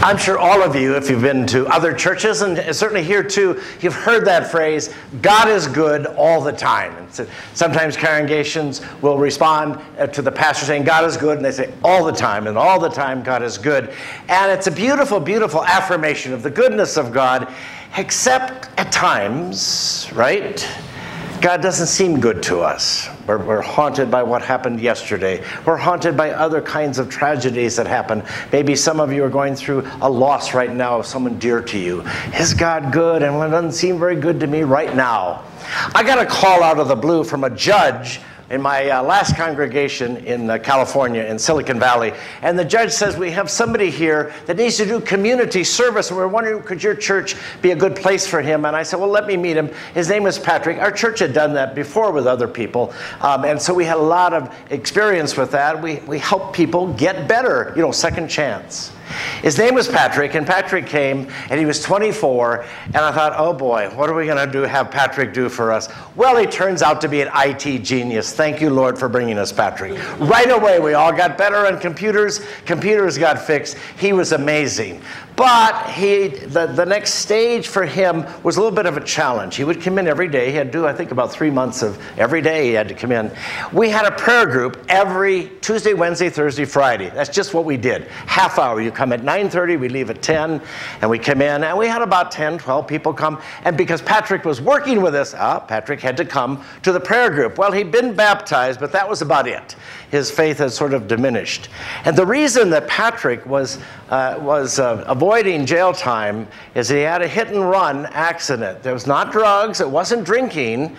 I'm sure all of you, if you've been to other churches, and certainly here too, you've heard that phrase, God is good all the time. And so sometimes congregations will respond uh, to the pastor saying, God is good, and they say, all the time, and all the time, God is good. And it's a beautiful, beautiful affirmation of the goodness of God, except at times, right? God doesn't seem good to us. We're, we're, haunted by what happened yesterday. We're haunted by other kinds of tragedies that happen. Maybe some of you are going through a loss right now of someone dear to you. Is God good? And it doesn't seem very good to me right now. I got a call out of the blue from a judge in my uh, last congregation in uh, California, in Silicon Valley. And the judge says, We have somebody here that needs to do community service, and we're wondering, could your church be a good place for him? And I said, Well, let me meet him. His name is Patrick. Our church had done that before with other people. Um, and so we had a lot of experience with that. We, we help people get better, you know, second chance. His name was Patrick, and Patrick came, and he was 24, and I thought, oh boy, what are we going to do? Have Patrick do for us? Well, he turns out to be an IT genius. Thank you, Lord, for bringing us Patrick. Right away, we all got better on computers. Computers got fixed. He was amazing. But he, the, the next stage for him was a little bit of a challenge. He would come in every day. He had to do, I think, about three months of every day he had to come in. We had a prayer group every Tuesday, Wednesday, Thursday, Friday. That's just what we did. Half hour. You come at 9.30, we leave at 10, and we come in. And we had about 10, 12 people come. And because Patrick was working with us, ah, Patrick had to come to the prayer group. Well, he'd been baptized, but that was about it. His faith had sort of diminished. And the reason that Patrick was, uh, was uh, avoiding avoiding jail time is he had a hit and run accident. It was not drugs, it wasn't drinking.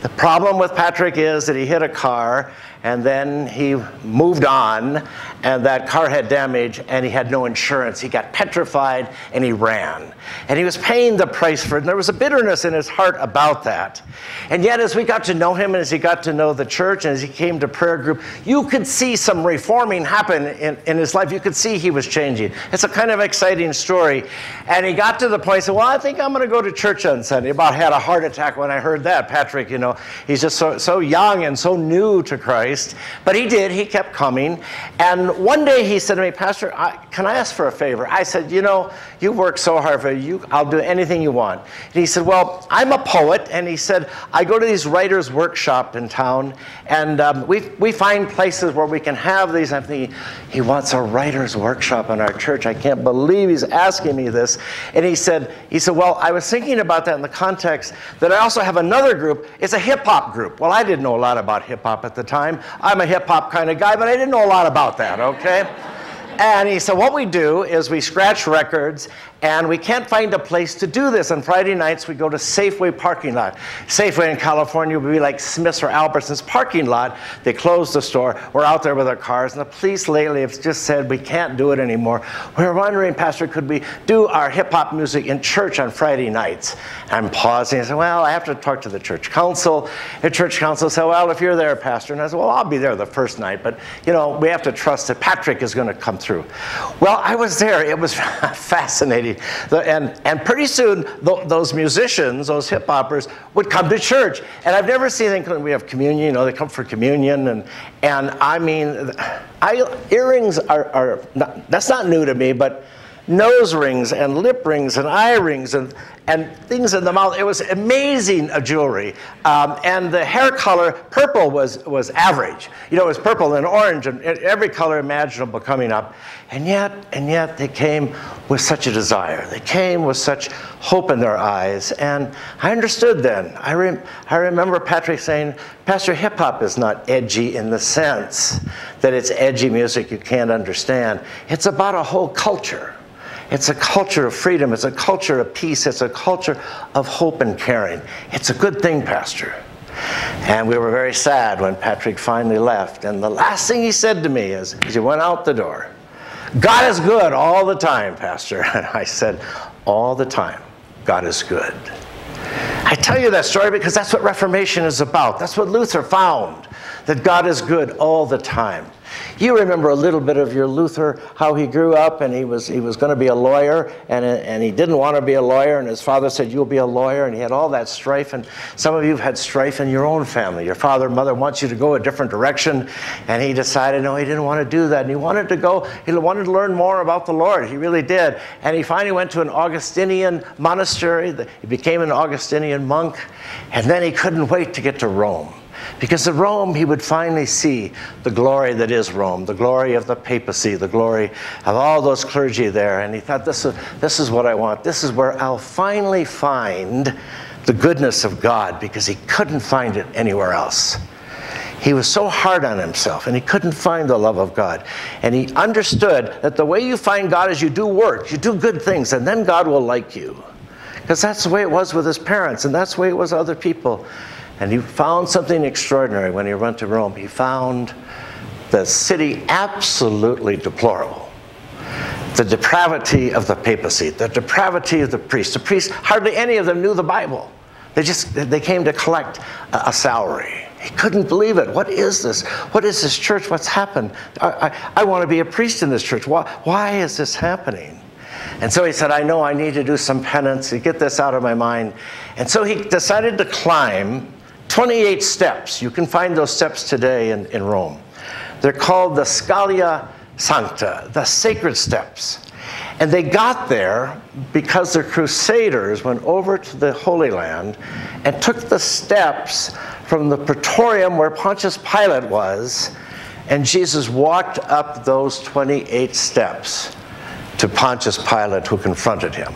The problem with Patrick is that he hit a car and then he moved on, and that car had damage, and he had no insurance. He got petrified, and he ran. And he was paying the price for it, and there was a bitterness in his heart about that. And yet, as we got to know him, and as he got to know the church, and as he came to prayer group, you could see some reforming happen in, in his life. You could see he was changing. It's a kind of exciting story. And he got to the point, said, Well, I think I'm going to go to church on Sunday. About had a heart attack when I heard that. Patrick, you know, he's just so, so young and so new to. Christ. But he did, he kept coming. And one day he said to me, Pastor, I, can I ask for a favor? I said, You know, you work so hard for you, I'll do anything you want. And he said, Well, I'm a poet. And he said, I go to these writers' workshop in town, and um, we, we find places where we can have these. I'm thinking, he wants a writer's workshop in our church. I can't believe he's asking me this. And he said, he said, Well, I was thinking about that in the context that I also have another group. It's a hip hop group. Well, I didn't know a lot about hip hop at the time. I'm a hip hop kind of guy, but I didn't know a lot about that, okay? And he said, What we do is we scratch records and we can't find a place to do this. On Friday nights, we go to Safeway parking lot. Safeway in California would be like Smith's or Albertson's parking lot. They closed the store. We're out there with our cars, and the police lately have just said we can't do it anymore. We're wondering, Pastor, could we do our hip hop music in church on Friday nights? I'm pausing. I said, Well, I have to talk to the church council. The church council said, Well, if you're there, Pastor. And I said, Well, I'll be there the first night, but you know, we have to trust that Patrick is going to come through. Well, I was there. It was fascinating. And, and pretty soon, those musicians, those hip hoppers, would come to church. And I've never seen anything, we have communion, you know, they come for communion. And, and I mean, I, earrings are, are not, that's not new to me, but nose rings and lip rings and eye rings and, and things in the mouth. It was amazing jewelry. Um, and the hair color, purple was, was average. You know, it was purple and orange and every color imaginable coming up. And yet, and yet they came with such a desire. They came with such hope in their eyes. And I understood then. I, rem- I remember Patrick saying, Pastor, hip hop is not edgy in the sense that it's edgy music you can't understand. It's about a whole culture. It's a culture of freedom. It's a culture of peace. It's a culture of hope and caring. It's a good thing, Pastor. And we were very sad when Patrick finally left. And the last thing he said to me is, as he went out the door, God is good all the time, Pastor. And I said, all the time, God is good. I tell you that story because that's what Reformation is about. That's what Luther found, that God is good all the time. You remember a little bit of your Luther, how he grew up and he was, he was going to be a lawyer and, and he didn't want to be a lawyer and his father said, you'll be a lawyer and he had all that strife and some of you have had strife in your own family. Your father and mother wants you to go a different direction and he decided, no, he didn't want to do that and he wanted to go, he wanted to learn more about the Lord. He really did. And he finally went to an Augustinian monastery. He became an Augustinian monk and then he couldn't wait to get to Rome. Because at Rome, he would finally see the glory that is Rome, the glory of the papacy, the glory of all those clergy there. And he thought, this is, this is what I want. This is where I'll finally find the goodness of God because he couldn't find it anywhere else. He was so hard on himself and he couldn't find the love of God. And he understood that the way you find God is you do work, you do good things, and then God will like you. Because that's the way it was with his parents, and that's the way it was with other people. And he found something extraordinary when he went to Rome. He found the city absolutely deplorable. The depravity of the papacy, the depravity of the priests. The priests, hardly any of them knew the Bible. They just they came to collect a, salary. He couldn't believe it. What is this? What is this church? What's happened? I, I, I want to be a priest in this church. Why, why is this happening? And so he said, I know I need to do some penance to get this out of my mind. And so he decided to climb 28 steps. You can find those steps today in, in Rome. They're called the Scala Sancta, the sacred steps. And they got there because the Crusaders went over to the Holy Land and took the steps from the Praetorium where Pontius Pilate was, and Jesus walked up those 28 steps to Pontius Pilate, who confronted him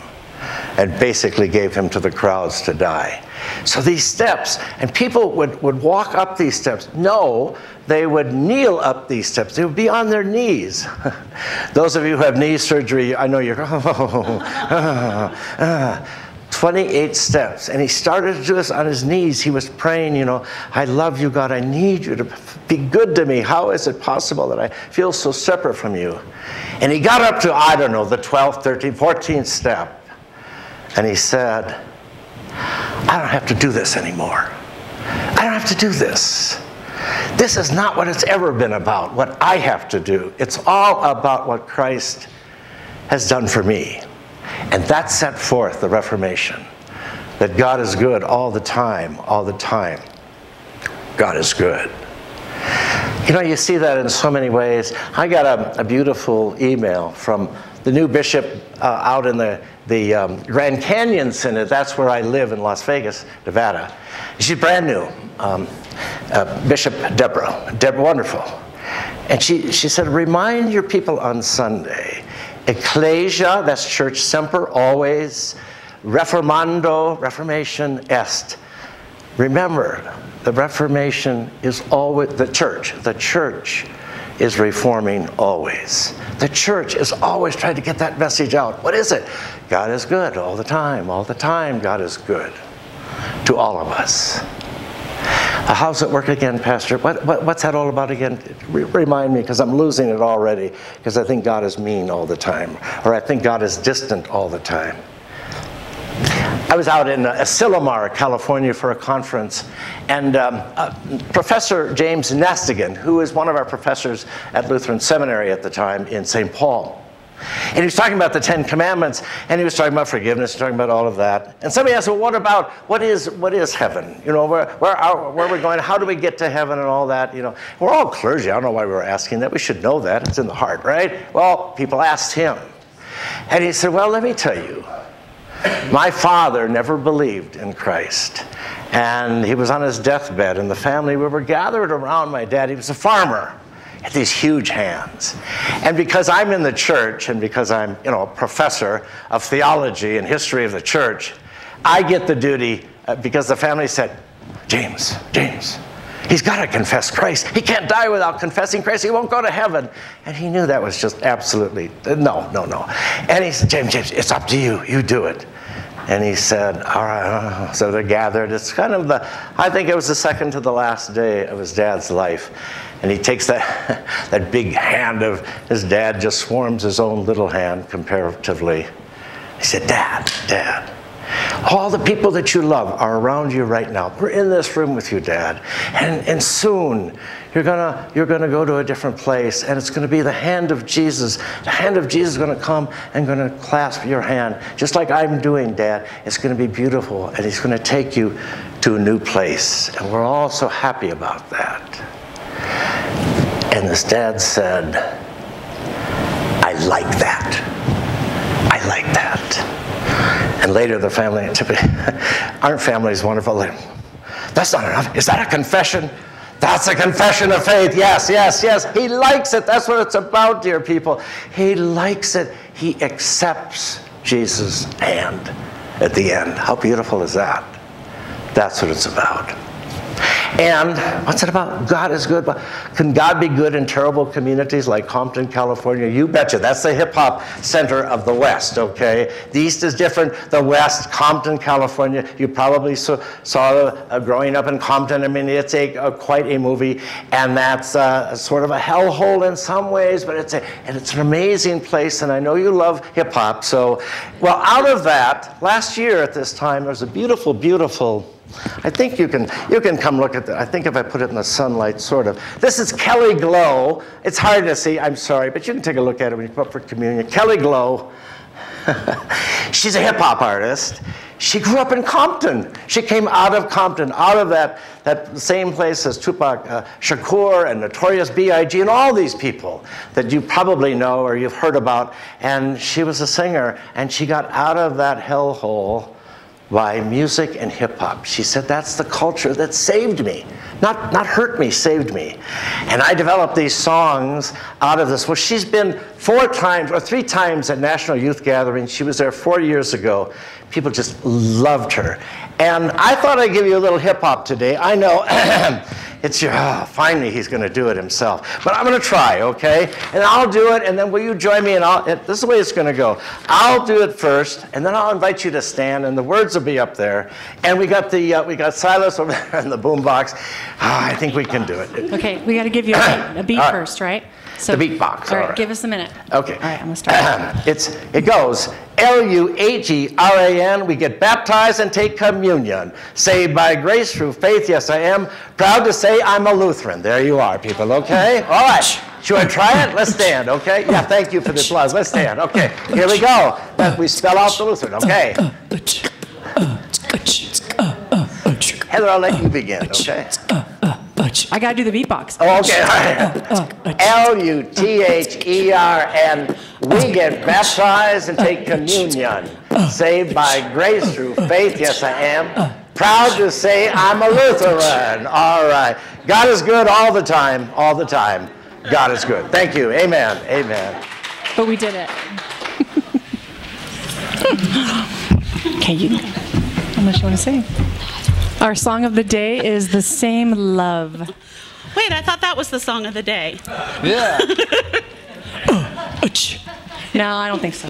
and basically gave him to the crowds to die. So these steps, and people would, would walk up these steps. No, they would kneel up these steps. They would be on their knees. Those of you who have knee surgery, I know you're, oh, 28 steps. And he started to do this on his knees. He was praying, you know, I love you, God. I need you to be good to me. How is it possible that I feel so separate from you? And he got up to, I don't know, the 12th, 13th, 14th step. And he said, I don't have to do this anymore. I don't have to do this. This is not what it's ever been about, what I have to do. It's all about what Christ has done for me. And that set forth the Reformation that God is good all the time, all the time. God is good. You know, you see that in so many ways. I got a, a beautiful email from the new bishop uh, out in the, the um, Grand Canyon Synod. That's where I live in Las Vegas, Nevada. She's brand new, um, uh, Bishop Deborah. Deborah, wonderful. And she, she said, remind your people on Sunday, ecclesia, that's church semper, always, reformando, reformation est. Remember, the Reformation is always, the church, the church is reforming always. The church is always trying to get that message out. What is it? God is good all the time, all the time, God is good to all of us. Uh, how's it work again, Pastor? What, what, what's that all about again? Re- remind me, because I'm losing it already, because I think God is mean all the time, or I think God is distant all the time. I was out in uh, Asilomar, California for a conference, and um, uh, Professor James Nestingen, who is one of our professors at Lutheran Seminary at the time in St. Paul, and he was talking about the Ten Commandments, and he was talking about forgiveness, talking about all of that. And somebody asked, well, what about, what is, what is heaven? You know, where, where, are, where are we going? How do we get to heaven and all that? You know, we're all clergy. I don't know why we were asking that. We should know that. It's in the heart, right? Well, people asked him. And he said, well, let me tell you. My father never believed in Christ. And he was on his deathbed, and the family, we were gathered around my dad. He was a farmer, had these huge hands. And because I'm in the church, and because I'm, you know, a professor of theology and history of the church, I get the duty, uh, because the family said, James, James, He's got to confess Christ. He can't die without confessing Christ. He won't go to heaven. And he knew that was just absolutely no, no, no. And he said, James, James, it's up to you. You do it. And he said, All right. Uh-huh. So they're gathered. It's kind of the, I think it was the second to the last day of his dad's life. And he takes that, that big hand of his dad, just swarms his own little hand comparatively. He said, Dad, Dad, All the people that you love are around you right now. We're in this room with you, Dad. And, and soon you're gonna, you're gonna go to a different place and it's gonna be the hand of Jesus. The hand of Jesus is gonna come and gonna clasp your hand, just like I'm doing, Dad. It's gonna be beautiful and He's gonna take you to a new place. And we're all so happy about that. And this dad said, I like that. I like that. And later the family, aren't families wonderful? That's not enough. Is that a confession? That's a confession of faith. Yes, yes, yes. He likes it. That's what it's about, dear people. He likes it. He accepts Jesus' hand at the end. How beautiful is that? That's what it's about. And what's it about? God is good. Can God be good in terrible communities like Compton, California? You betcha. That's the hip hop center of the West, okay? The East is different. The West, Compton, California, you probably saw, saw uh, growing up in Compton. I mean, it's a, a quite a movie, and that's uh, sort of a hellhole in some ways, but it's, a, and it's an amazing place, and I know you love hip hop. So, well, out of that, last year at this time, there was a beautiful, beautiful I think you can, you can come look at that. I think if I put it in the sunlight, sort of. This is Kelly Glow. It's hard to see, I'm sorry, but you can take a look at it when you come up for communion. Kelly Glow. She's a hip hop artist. She grew up in Compton. She came out of Compton, out of that, that same place as Tupac uh, Shakur and Notorious B.I.G. and all these people that you probably know or you've heard about. And she was a singer, and she got out of that hellhole by music and hip hop. She said, That's the culture that saved me. Not, not hurt me, saved me. And I developed these songs out of this. Well, she's been four times or three times at National Youth Gathering. She was there four years ago. People just loved her. And I thought I'd give you a little hip hop today. I know it's your, oh, finally he's going to do it himself. But I'm going to try, okay? And I'll do it, and then will you join me? And I'll, it, this is the way it's going to go. I'll do it first, and then I'll invite you to stand, and the words will be up there. And we got the uh, we got Silas over there in the boombox. Oh, I think we can do it. Okay, we got to give you a beat, a beat right. first, right? The beatbox, All right, all right. give us a minute. Okay. All right, I'm gonna start. it's it goes L U H E R A N. We get baptized and take communion. Saved by grace through faith. Yes, I am proud to say I'm a Lutheran. There you are, people. Okay. All right. Should I try it? Let's stand. Okay. Yeah. Thank you for the applause. Let's stand. Okay. Here we go. Let- We spell out the Lutheran. Okay. Heather, I'll let you begin. Okay. I got to do the beatbox. Oh, okay. all right. Uh, uh, uh. L U T H E R N. We get baptized and take communion. Saved by grace through faith. Yes, I am. Proud to say I'm a Lutheran. All right. God is good all the time. All the time. God is good. Thank you. Amen. Amen. But we did it. okay, you. How much you want to say? Our song of the day is "The Same Love." Wait, I thought that was the song of the day. Yeah. No, I don't think so.